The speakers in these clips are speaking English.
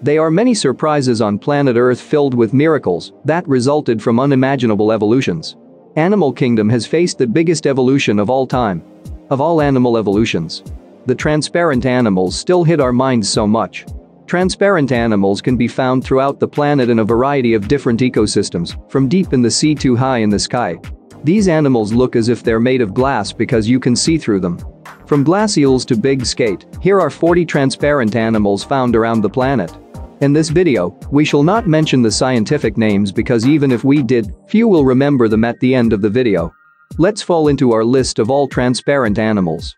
There are many surprises on planet Earth filled with miracles that resulted from unimaginable evolutions. Animal kingdom has faced the biggest evolution of all time. Of all animal evolutions. The transparent animals still hit our minds so much. Transparent animals can be found throughout the planet in a variety of different ecosystems, from deep in the sea to high in the sky. These animals look as if they're made of glass because you can see through them. From glass eels to big skate, here are 40 transparent animals found around the planet. In this video, we shall not mention the scientific names because even if we did, few will remember them at the end of the video. Let's fall into our list of all transparent animals.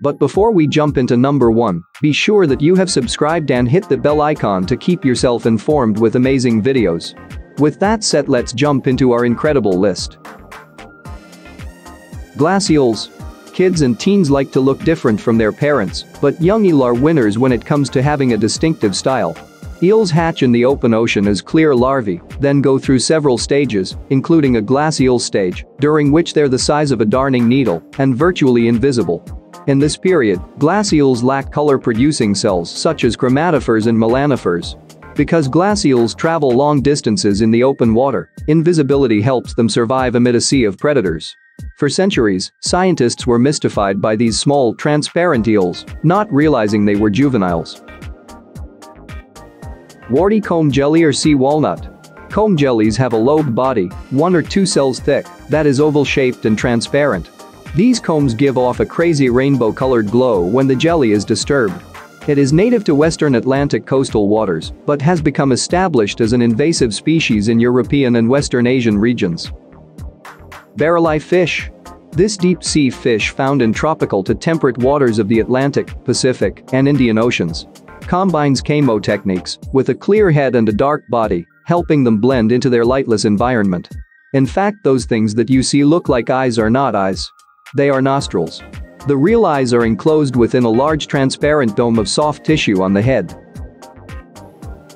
But before we jump into number 1, be sure that you have subscribed and hit the bell icon to keep yourself informed with amazing videos. With that said let's jump into our incredible list. Glass. Kids and teens like to look different from their parents, but young eel are winners when it comes to having a distinctive style. Eels hatch in the open ocean as clear larvae, then go through several stages, including a glass eel stage, during which they're the size of a darning needle and virtually invisible. In this period, glass eels lack color-producing cells such as chromatophores and melanophores. Because glass eels travel long distances in the open water, invisibility helps them survive amid a sea of predators. For centuries, scientists were mystified by these small, transparent eels, not realizing they were juveniles. Warty comb jelly or sea walnut. Comb jellies have a lobed body, one or two cells thick, that is oval-shaped and transparent. These combs give off a crazy rainbow-colored glow when the jelly is disturbed. It is native to western Atlantic coastal waters, but has become established as an invasive species in European and Western Asian regions. Barreleye fish. This deep-sea fish found in tropical to temperate waters of the Atlantic, Pacific, and Indian Oceans combines camo techniques with a clear head and a dark body, helping them blend into their lightless environment. In fact those things that you see look like eyes are not eyes. They are nostrils. The real eyes are enclosed within a large transparent dome of soft tissue on the head.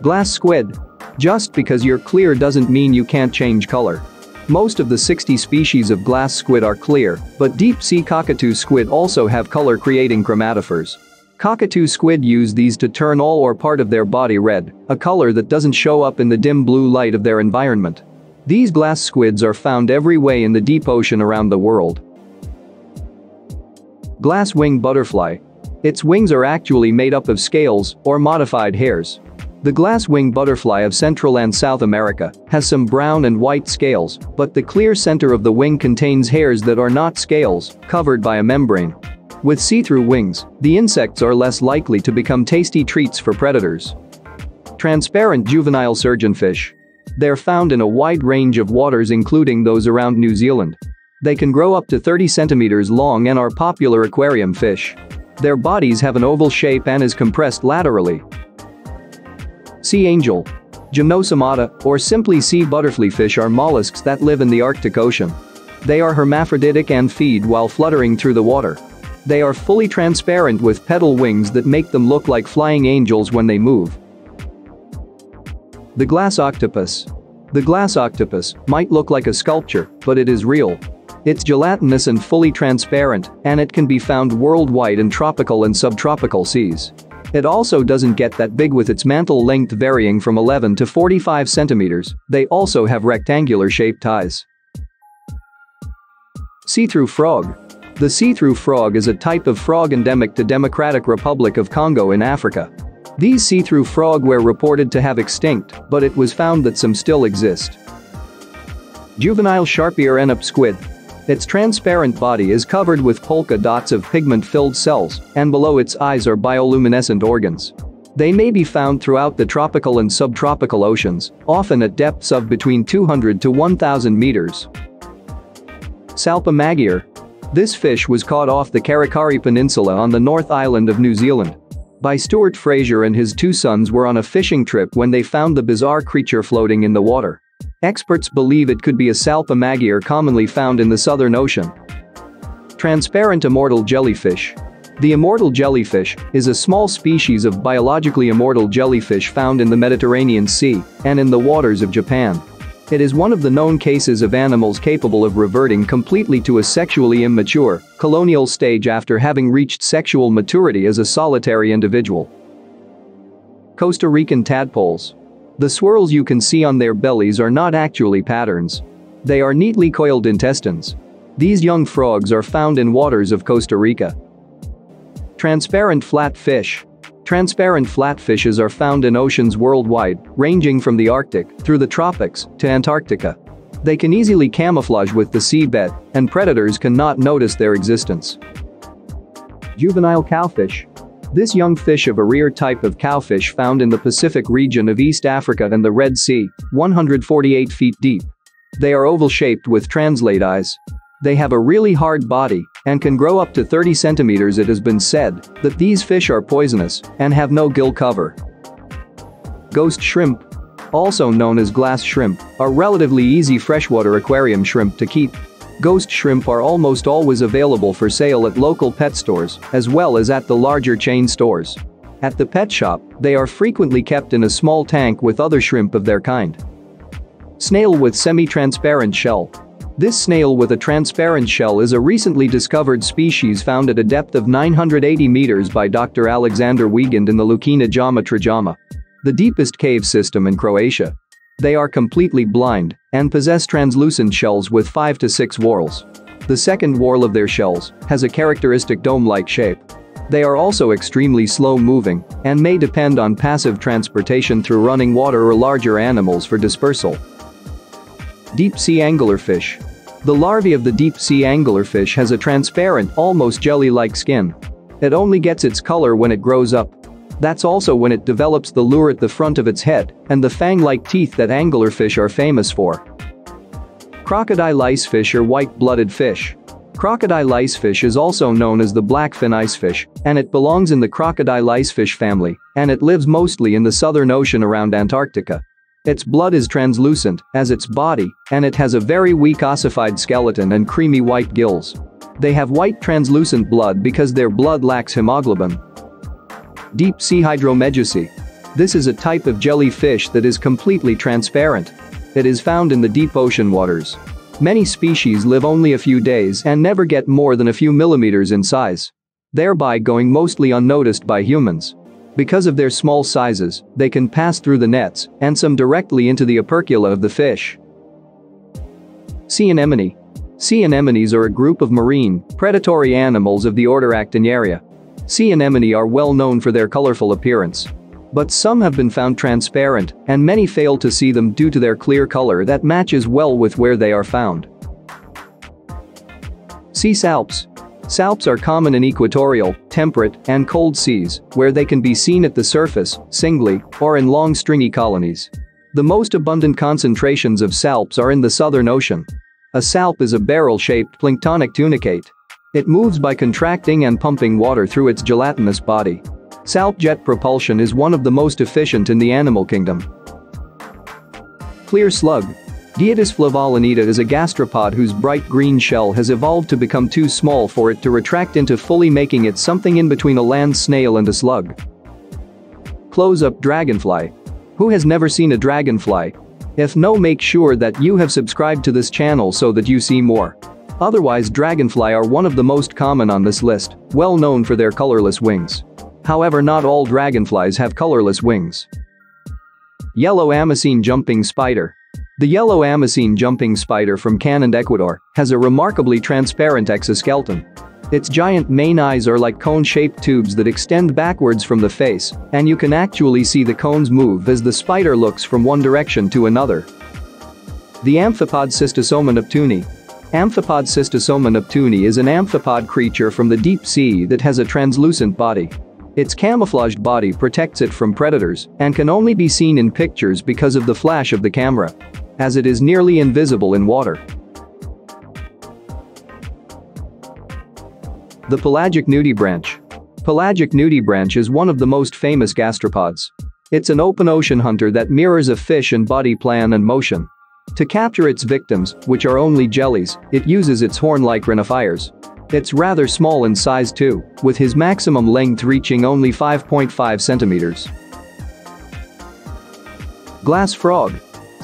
Glass squid. Just because you're clear doesn't mean you can't change color. Most of the 60 species of glass squid are clear, but deep-sea cockatoo squid also have color-creating chromatophores. Cockatoo squid use these to turn all or part of their body red, a color that doesn't show up in the dim blue light of their environment. These glass squids are found every way in the deep ocean around the world. Glass wing butterfly. Its wings are actually made up of scales or modified hairs. The glass wing butterfly of Central and South America has some brown and white scales, but the clear center of the wing contains hairs that are not scales, covered by a membrane. With see-through wings, the insects are less likely to become tasty treats for predators. Transparent juvenile surgeonfish. They're found in a wide range of waters including those around New Zealand. They can grow up to 30 centimeters long and are popular aquarium fish. Their bodies have an oval shape and is compressed laterally. Sea angel. Gymnosomata, or simply sea butterflyfish are mollusks that live in the Arctic Ocean. They are hermaphroditic and feed while fluttering through the water. They are fully transparent with petal wings that make them look like flying angels when they move. The glass octopus. The glass octopus might look like a sculpture, but it is real. It's gelatinous and fully transparent, and it can be found worldwide in tropical and subtropical seas. It also doesn't get that big with its mantle length varying from 11 to 45 centimeters, they also have rectangular shaped eyes. See-through frog. The see-through frog is a type of frog endemic to Democratic Republic of Congo in Africa. These see-through frog were reported to have extinct, but it was found that some still exist. Juvenile Sharp-ear squid. Its transparent body is covered with polka dots of pigment-filled cells, and below its eyes are bioluminescent organs. They may be found throughout the tropical and subtropical oceans, often at depths of between 200 to 1000 meters. Salpa maggiore, this fish was caught off the Karikari Peninsula on the North Island of New Zealand. By Stuart Fraser and his two sons were on a fishing trip when they found the bizarre creature floating in the water. Experts believe it could be a Salpa maggiore commonly found in the Southern Ocean. Transparent immortal jellyfish. The immortal jellyfish is a small species of biologically immortal jellyfish found in the Mediterranean Sea and in the waters of Japan. It is one of the known cases of animals capable of reverting completely to a sexually immature, colonial stage after having reached sexual maturity as a solitary individual. Costa Rican tadpoles. The swirls you can see on their bellies are not actually patterns. They are neatly coiled intestines. These young frogs are found in waters of Costa Rica. Transparent flat fish. Transparent flatfishes are found in oceans worldwide, ranging from the Arctic through the tropics to Antarctica. They can easily camouflage with the seabed, and predators cannot notice their existence. Juvenile cowfish. This young fish of a rare type of cowfish found in the Pacific region of East Africa and the Red Sea, 148 feet deep. They are oval-shaped with translate eyes. They have a really hard body and can grow up to 30 centimeters it has been said that these fish are poisonous and have no gill cover. Ghost shrimp, also known as glass shrimp, are relatively easy freshwater aquarium shrimp to keep. Ghost shrimp are almost always available for sale at local pet stores as well as at the larger chain stores. At the pet shop, they are frequently kept in a small tank with other shrimp of their kind. Snail with semi-transparent shell, this snail with a transparent shell is a recently discovered species found at a depth of 980 meters by Dr. Alexander Weigand in the Lukina Jama Trojama. The deepest cave system in Croatia. They are completely blind and possess translucent shells with 5 to 6 whorls. The second whorl of their shells has a characteristic dome-like shape. They are also extremely slow-moving and may depend on passive transportation through running water or larger animals for dispersal. Deep-sea anglerfish. The larvae of the deep-sea anglerfish has a transparent, almost jelly-like skin. It only gets its color when it grows up. That's also when it develops the lure at the front of its head and the fang-like teeth that anglerfish are famous for. Crocodile icefish or white-blooded fish. Crocodile icefish is also known as the blackfin icefish, and it belongs in the crocodile icefish family, and it lives mostly in the southern ocean around Antarctica. Its blood is translucent, as its body, and it has a very weak ossified skeleton and creamy white gills. They have white translucent blood because their blood lacks hemoglobin. Deep sea hydromedusae. This is a type of jellyfish that is completely transparent. It is found in the deep ocean waters. Many species live only a few days and never get more than a few millimeters in size. Thereby going mostly unnoticed by humans. Because of their small sizes, they can pass through the nets and some directly into the opercula of the fish. Sea anemone. Sea anemones are a group of marine, predatory animals of the order Actiniaria. Sea anemone are well known for their colorful appearance. But some have been found transparent, and many fail to see them due to their clear color that matches well with where they are found. Sea salps. Salps are common in equatorial, temperate, and cold seas, where they can be seen at the surface, singly, or in long stringy colonies. The most abundant concentrations of salps are in the Southern Ocean. A salp is a barrel-shaped planktonic tunicate. It moves by contracting and pumping water through its gelatinous body. Salp jet propulsion is one of the most efficient in the animal kingdom. Clear slug, Dietis flavolonida is a gastropod whose bright green shell has evolved to become too small for it to retract into fully making it something in between a land snail and a slug. Close-up dragonfly. Who has never seen a dragonfly? If no make sure that you have subscribed to this channel so that you see more. Otherwise dragonfly are one of the most common on this list, well known for their colorless wings. However not all dragonflies have colorless wings. Yellow Amazine jumping spider. The yellow Amazine jumping spider from Canandé, Ecuador, has a remarkably transparent exoskeleton. Its giant main eyes are like cone-shaped tubes that extend backwards from the face, and you can actually see the cones move as the spider looks from one direction to another. The amphipod Cystosoma neptuni. Amphipod Cystosoma neptuni is an amphipod creature from the deep sea that has a translucent body. Its camouflaged body protects it from predators and can only be seen in pictures because of the flash of the camera. As it is nearly invisible in water. The pelagic nudibranch. Pelagic nudibranch is one of the most famous gastropods. It's an open ocean hunter that mirrors a fish in body plan and motion. To capture its victims, which are only jellies, it uses its horn-like rhinophores. It's rather small in size too, with his maximum length reaching only 5.5 centimeters. Glass frog.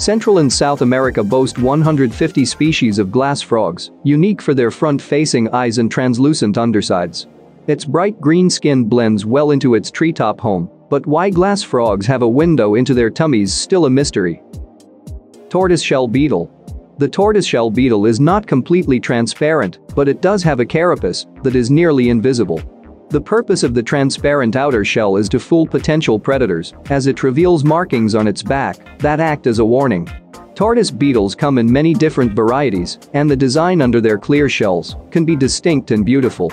Central and South America boast 150 species of glass frogs, unique for their front-facing eyes and translucent undersides. Its bright green skin blends well into its treetop home, But why glass frogs have a window into their tummies still a mystery. Tortoiseshell beetle. The tortoiseshell beetle is not completely transparent, but it does have a carapace that is nearly invisible. The purpose of the transparent outer shell is to fool potential predators, as it reveals markings on its back that act as a warning. Tortoise beetles come in many different varieties, and the design under their clear shells can be distinct and beautiful.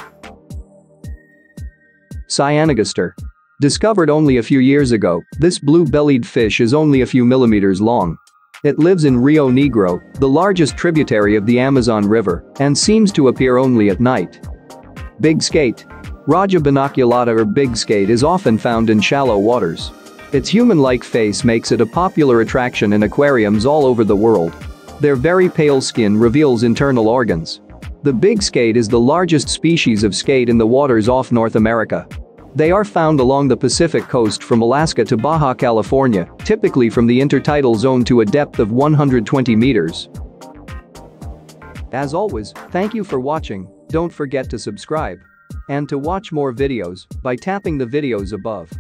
Cyanogaster. Discovered only a few years ago, this blue-bellied fish is only a few millimeters long. It lives in Rio Negro, the largest tributary of the Amazon River, and seems to appear only at night. Big skate. Raja binoculata or big skate is often found in shallow waters. Its human-like face makes it a popular attraction in aquariums all over the world. Their very pale skin reveals internal organs. The big skate is the largest species of skate in the waters off North America. They are found along the Pacific coast from Alaska to Baja California, typically from the intertidal zone to a depth of 120 meters. As always, thank you for watching, don't forget to subscribe. And to watch more videos by tapping the videos above.